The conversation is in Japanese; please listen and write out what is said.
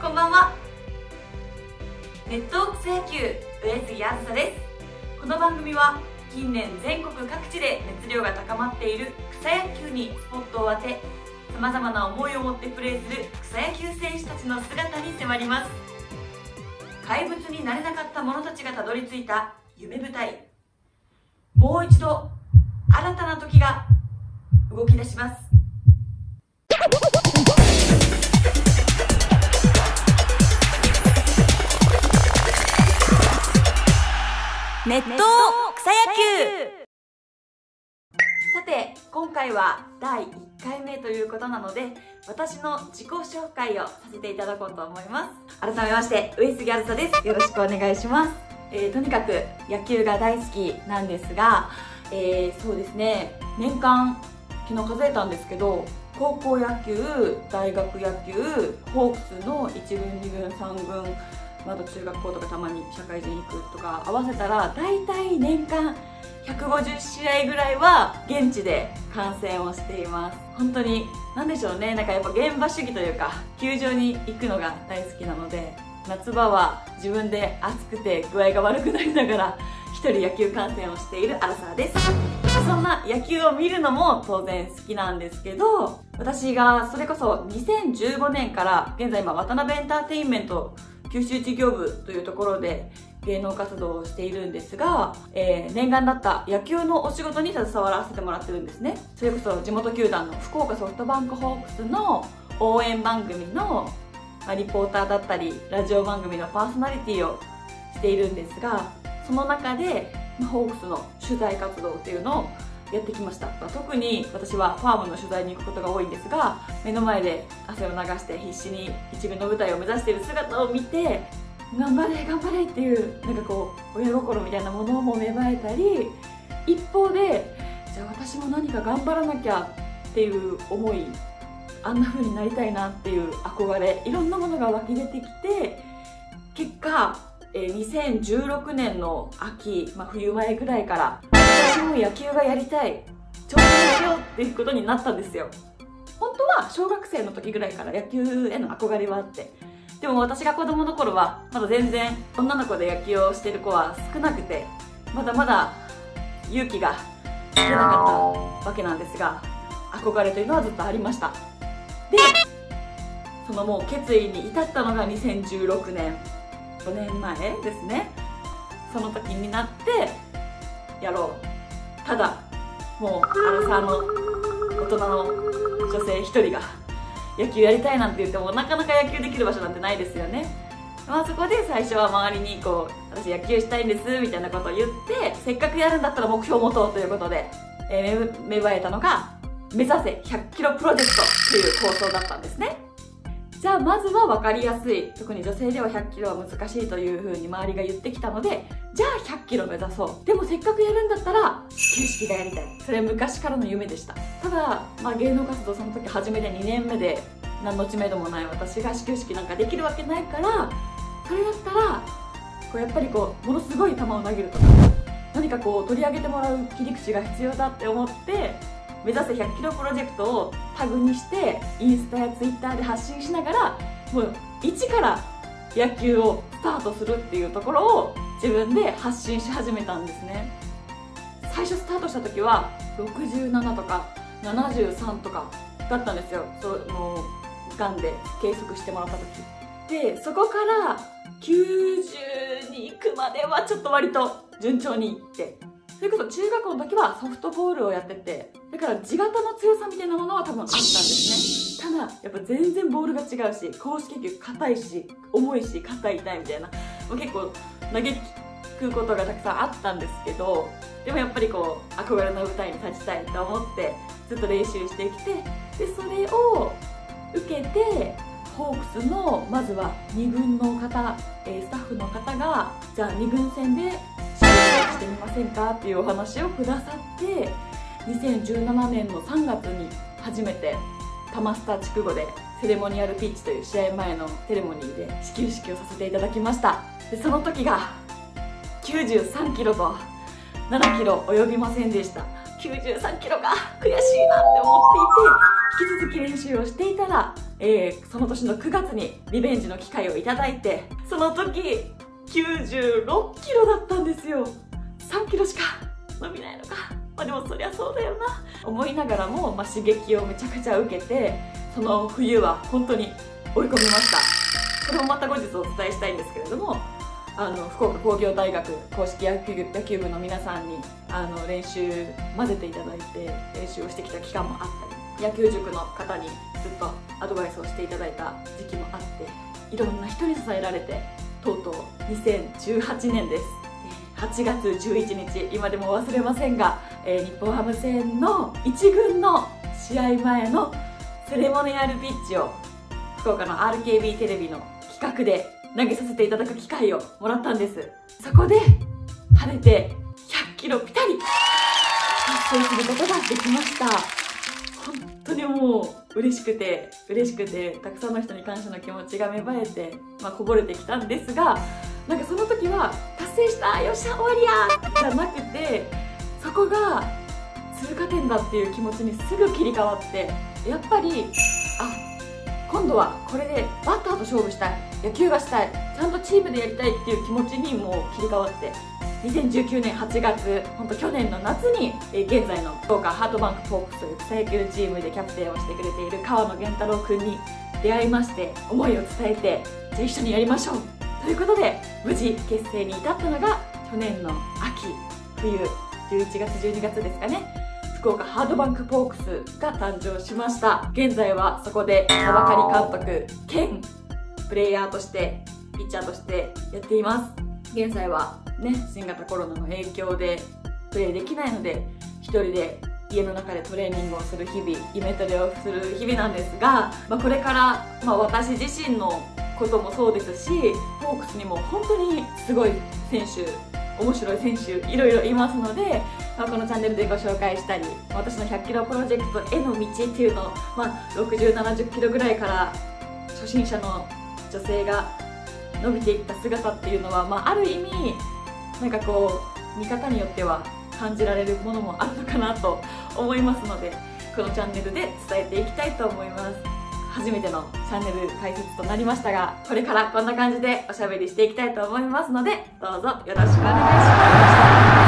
こんばんは。ネット草野球上杉あずさです。この番組は近年全国各地で熱量が高まっている草野球にスポットを当てさまざまな思いを持ってプレーする草野球選手たちの姿に迫ります。怪物になれなかった者たちがたどり着いた夢舞台。もう一度新たな時が動き出します。ット草野球。さて今回は第1回目ということなので私の自己紹介をさせていただこうと思います。改めまして上杉あずさです。よろしくお願いします、えー、とにかく野球が大好きなんですが、えー、そうですね。年間昨日数えたんですけど高校野球大学野球ホークスの1軍2軍3軍まだ中学校とかたまに社会人行くとか合わせたら大体年間150試合ぐらいは現地で観戦をしています。本当に何でしょうね。なんかやっぱ現場主義というか球場に行くのが大好きなので夏場は自分で暑くて具合が悪くなりながら一人野球観戦をしているアラサーです。そんな野球を見るのも当然好きなんですけど私がそれこそ2015年から現在今渡辺エンターテインメント九州事業部というところで芸能活動をしているんですが、えー、念願だった野球のお仕事に携わらせてもらってるんですね。それこそ地元球団の福岡ソフトバンクホークスの応援番組のリポーターだったりラジオ番組のパーソナリティをしているんですがその中でホークスの取材活動っていうのをやってきました。特に私はファームの取材に行くことが多いんですが目の前で汗を流して必死に一軍の舞台を目指している姿を見て頑張れ頑張れっていうなんかこう親心みたいなものも芽生えたり一方でじゃあ私も何か頑張らなきゃっていう思いあんな風になりたいなっていう憧れいろんなものが湧き出てきて結果、2016年の秋、まあ、冬前ぐらいからも野球がやりたい。挑戦しようっていうことになったんですよ。本当は小学生の時ぐらいから野球への憧れはあって。でも私が子供の頃はまだ全然女の子で野球をしてる子は少なくてまだまだ勇気が少なかったわけなんですが憧れというのはずっとありました。でそのもう決意に至ったのが2016年。5年前ですね。その時になってやろう。ただもうアラサーの大人の女性1人が野球やりたいなんて言ってもなかなか野球できる場所なんてないですよね。まあそこで最初は周りにこう私野球したいんですみたいなことを言ってせっかくやるんだったら目標を持とうということで、えー、芽生えたのが目指せ100キロプロジェクトっていう構想だったんですね。じゃあまずは分かりやすい。特に女性では100キロは難しいというふうに周りが言ってきたのでじゃあ100キロ目指そう。でもせっかくやるんだったら始球式がやりたいそれは昔からの夢でした。ただ、まあ、芸能活動その時初めて2年目で何の知名度もない私が始球式なんかできるわけないからそれだったらこうやっぱりこうものすごい球を投げるとか何かこう取り上げてもらう切り口が必要だって思って目指せ100キロプロジェクトをタグにしてインスタやツイッターで発信しながらもう一から野球をスタートするっていうところを自分で発信し始めたんですね。最初スタートした時は67とか73とかだったんですよ。そのがんで計測してもらった時。でそこから90に行くまではちょっと割と順調にいってそれこそ中学校の時はソフトボールをやっててだから地型の強さみたいなものは多分あったんですね。ただやっぱ全然ボールが違うし公式球硬いし重いし肩痛いみたいな。もう結構投げくことがたくさんあったんですけどでもやっぱりこう憧れの舞台に立ちたいと思ってずっと練習してきてでそれを受けてホークスのまずは2軍の方、えスタッフの方がじゃあ2軍戦でしてみませんかっていうお話をくださって2017年の3月に初めてタマスター筑後でセレモニアルピッチという試合前のセレモニーで始球式をさせていただきました。でその時が93キロと7キロ及びませんでした。93キロが悔しいなって思っていて引き続き練習をしていたらえー、その年の9月にリベンジの機会をいただいてその時96キロだったんですよ。3キロしか伸びないのか。まあでもそりゃそうだよな。思いながらも、まあ、刺激をめちゃくちゃ受けてその冬は本当に追い込みました。これもまた後日お伝えしたいんですけれどもあの福岡工業大学公式野球野球部の皆さんにあの練習混ぜていただいて練習をしてきた期間もあったり野球塾の方にずっとアドバイスをしていただいた時期もあっていろんな人に支えられてとうとう2018年です。8月11日今でも忘れませんが、えー、日本ハム戦の1軍の試合前のセレモニアルピッチを福岡の RKB テレビの企画で投げさせていただく機会をもらったんです。そこで晴れて100キロピタリ。達成することができました。本当にもう嬉しくて嬉しくてたくさんの人に感謝の気持ちが芽生えて、まあ、こぼれてきたんですがなんかその時は達成したよっしゃ終わりやじゃなくてそこが通過点だっていう気持ちにすぐ切り替わってやっぱりあ今度はこれでバッターと勝負したい野球がしたいちゃんとチームでやりたいっていう気持ちにもう切り替わって2019年8月本当去年の夏に、現在の福岡ハートバンクポークスという草野球チームでキャプテンをしてくれている川野源太郎君に出会いまして思いを伝えてじゃあ一緒にやりましょう。ということで無事結成に至ったのが去年の秋冬11月12月ですかね。福岡ハードバンクポークスが誕生しました。現在はそこで馬場狩監督兼プレイヤーとしてピッチャーとしてやっています。現在はね新型コロナの影響でプレイできないので1人で家の中でトレーニングをする日々イメトレをする日々なんですが、まあ、これから、まあ、私自身のこともそうですしホークスにも本当にすごい選手面白い選手いろいろいますので、まあ、このチャンネルでご紹介したり私の100キロプロジェクトへの道っていうのを、まあ、6070キロぐらいから初心者の女性が伸びていった姿っていうのは、まあ、ある意味なんかこう見方によっては感じられるものもあるのかなと思いますのでこのチャンネルで伝えていきたいと思います。初めてのチャンネル解説となりましたがこれからこんな感じでおしゃべりしていきたいと思いますのでどうぞよろしくお願いします。